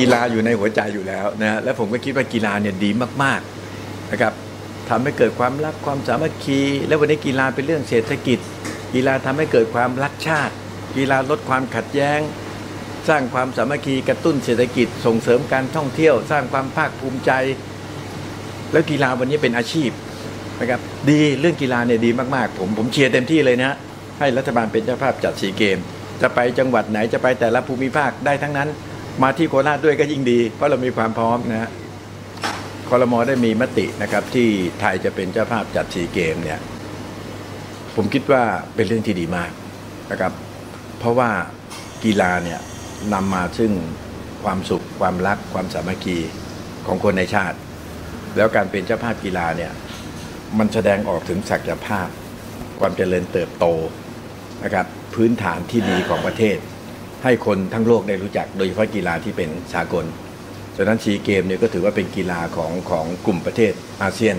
กีฬาอยู่ในหัวใจอยู่แล้วนะและผมก็คิดว่ากีฬาเนี่ยดีมากๆนะครับทำให้เกิดความรักความสามัคคี และวันนี้กีฬาเป็นเรื่องเศรษฐกิจ กีฬาทำให้เกิดความรักชาติ กีฬาลดความขัดแย้ง สร้างความสามัคคีกระตุ้นเศรษฐกิจ ส่งเสริมการท่องเที่ยว สร้างความภาคภูมิใจ แล้วกีฬาวันนี้เป็นอาชีพนะครับดีเรื่องกีฬาเนี่ยดีมากๆ ผมผมเชียร์เต็มที่เลยนะให้รัฐบาลเป็นเจ้าภาพจัดสีเกม จะไปจังหวัดไหนจะไปแต่ละภูมิภาคได้ทั้งนั้น มาที่โคราชด้วยก็ยิ่งดี เพราะเรามีความพร้อมนะฮะคอรมอได้มีมตินะครับ ที่ไทยจะเป็นเจ้าภาพจัดสีเกมเนี่ย ผมคิดว่าเป็นเรื่องที่ดีมากนะครับ เพราะว่ากีฬาเนี่ยนำมาซึ่งความสุขความรักความสามัคคีของคนในชาติ แล้วการเป็นเจ้าภาพกีฬาเนี่ยมันแสดงออกถึงศักยภาพ ความเจริญเติบโตนะครับ พื้นฐานที่ดีของประเทศ ให้คนทั้งโลกได้รู้จัก โดยเฉพาะกีฬาที่เป็นสากลฉะนั้นซีเกมเนี่ยก็ถือว่าเป็นกีฬาของของกลุ่มประเทศอาเซียน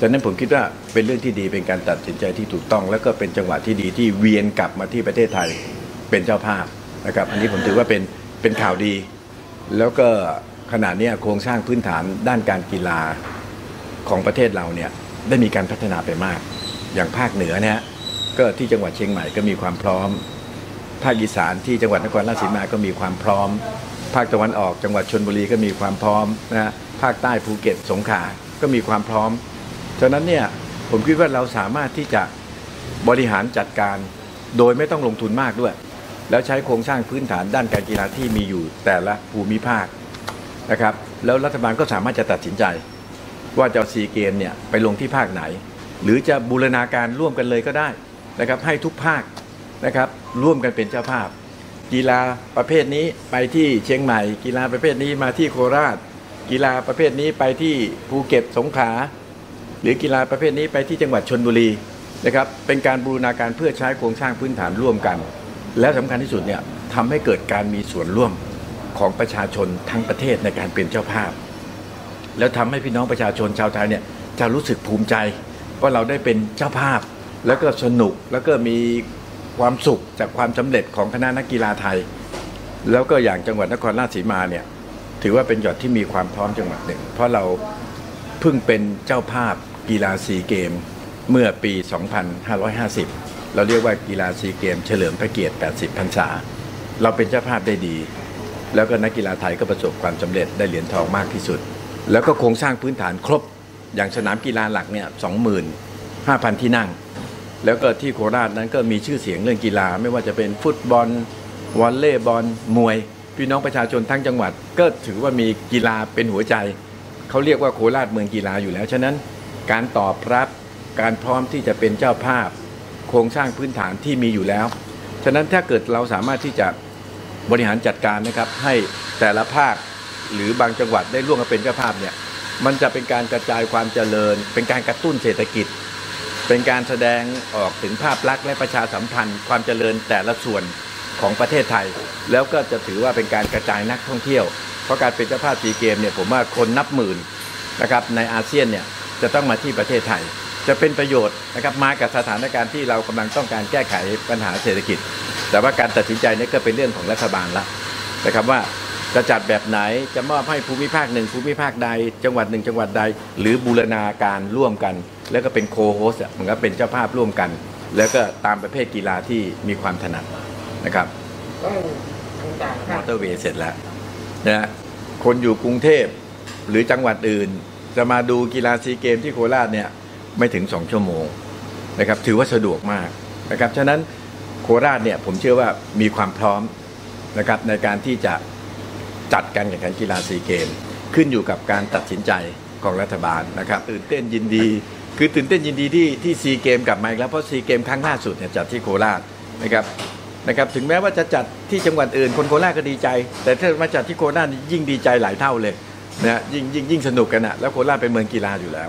ฉะนั้นผมคิดว่าเป็นเรื่องที่ดีเป็นการตัดสินใจที่ถูกต้อง แล้วก็เป็นจังหวะที่ดีที่เวียนกลับมาที่ประเทศไทยเป็นเจ้าภาพนะครับอันนี้ผมถือว่าเป็นเป็นข่าวดี แล้วก็ขณะนี้โครงสร้างพื้นฐานด้านการกีฬาของประเทศเราเนี่ยได้มีการพัฒนาไปมาก อย่างภาคเหนือเนี่ยก็ที่จังหวัดเชียงใหม่ก็มีความพร้อม ภาคอีสานที่จังหวัดนครราชสีมาก็มีความพร้อม ภาคตะวันออกจังหวัดชนบุรีก็มีความพร้อมนะฮะภาคใต้ภูเก็ตสงขลาก็มีความพร้อมฉะนั้นเนี่ยผมคิดว่าเราสามารถที่จะบริหารจัดการโดยไม่ต้องลงทุนมากด้วย แล้วใช้โครงสร้างพื้นฐานด้านการกีฬาที่มีอยู่แต่ละภูมิภาคนะครับแล้วรัฐบาลก็สามารถจะตัดสินใจ ว่าจะซีเกมเนี่ยไปลงที่ภาคไหน หรือจะบูรณาการร่วมกันเลยก็ได้นะครับให้ทุกภาค นะครับ ร่วมกันเป็นเจ้าภาพ กีฬาประเภทนี้ไปที่เชียงใหม่ กีฬาประเภทนี้มาที่โคราช กีฬาประเภทนี้ไปที่ภูเก็ตสงขลาหรือกีฬาประเภทนี้ไปที่จังหวัดชนบุรีนะครับเป็นการบูรณาการเพื่อใช้โครงสร้างพื้นฐานร่วมกัน และสำคัญที่สุดเนี่ยทำให้เกิดการมีส่วนร่วมของประชาชนทั้งประเทศในการเป็นเจ้าภาพ แล้วทำให้พี่น้องประชาชนชาวไทยเนี่ยจะรู้สึกภูมิใจว่าเราได้เป็นเจ้าภาพ แล้วก็สนุกแล้วก็มี ความสุขจากความสำเร็จของคณะนักกีฬาไทย แล้วก็อย่างจังหวัดนครราชสีมาเนี่ยถือว่าเป็นจังหวัดที่มีความพร้อมจังหวัดหนึ่ง เพราะเราเพิ่งเป็นเจ้าภาพกีฬาซีเกมเมื่อปี 2550 เราเรียกว่ากีฬาซีเกมเฉลิมพระเกียรติ 80 พรรษา เราเป็นเจ้าภาพได้ดี แล้วก็นักกีฬาไทยก็ประสบความสำเร็จได้เหรียญทองมากที่สุด แล้วก็โครงสร้างพื้นฐานครบอย่างสนามกีฬาหลักเนี่ย 25,000 ที่นั่ง แล้วก็ที่โคราชนั้นก็มีชื่อเสียงเรื่องกีฬา ไม่ว่าจะเป็นฟุตบอลวอลเลย์บอลมวย พี่น้องประชาชนทั้งจังหวัด ก็ถือว่ามีกีฬาเป็นหัวใจเขาเรียกว่าโคราชเมืองกีฬาอยู่แล้วฉะนั้น การตอบรับการพร้อมที่จะเป็นเจ้าภาพ โครงสร้างพื้นฐานที่มีอยู่แล้วฉะนั้นถ้าเกิดเราสามารถที่จะบริหารจัดการนะครับให้แต่ละภาคหรือบางจังหวัดได้ร่วมกันเป็นเจ้าภาพเนี่ยมันจะเป็นการกระจายความเจริญ เป็นการกระตุ้นเศรษฐกิจ เป็นการแสดงออกถึงภาพลักษณ์และประชาสัมพันธ์ ความเจริญแต่ละส่วนของประเทศไทย แล้วก็จะถือว่าเป็นการกระจายนักท่องเที่ยว เพราะการเป็นเจ้าภาพซีเกมเนี่ยผมว่าคนนับหมื่นนะครับในอาเซียนเนี่ยจะต้องมาที่ประเทศไทย จะเป็นประโยชน์นะครับมากับสถานการณ์ที่เรากำลังต้องการแก้ไขปัญหาเศรษฐกิจ แต่ว่าการตัดสินใจนี่ก็เป็นเรื่องของรัฐบาลละนะครับว่าจะจัดแบบไหนจะมอบให้ภูมิภาคหนึ่งภูมิภาคใด จังหวัดหนึ่งจังหวัดใด หรือบูรณาการร่วมกัน แล้วก็เป็นโคโฮสมันก็เป็นเจ้าภาพร่วมกัน แล้วก็ตามประเภทกีฬาที่มีความถนัดนะครับมอเตอร์เวย์เสร็จแล้วนะคนอยู่กรุงเทพหรือจังหวัดอื่น จะมาดูกีฬาซีเกมที่โคราชเนี่ยไม่ถึง2ชั่วโมงนะครับถือว่าสะดวกมากนะครับฉะนั้นโคราชเนี่ยผมเชื่อว่ามีความพร้อมนะครับในการที่จะจัดการแข่งขันกีฬาซีเกม ขึ้นอยู่กับการตัดสินใจของรัฐบาลนะครับตื่นเต้นยินดี คือตื่นเต้นยินดีที่ที่ซีเกมกลับมาอีกแล้วเพราะซีเกมครั้งล่าสุดเนี่ยจัดที่โคราชนะครับนะครับถึงแม้ว่าจะจัดที่จังหวัดอื่น คนโคราชก็ดีใจ แต่ถ้ามาจัดที่โคราชยิ่งดีใจหลายเท่าเลยนะยิ่งยิ่งยิ่งสนุกกันอะแล้วโคราชเป็นเมืองกีฬาอยู่แล้ว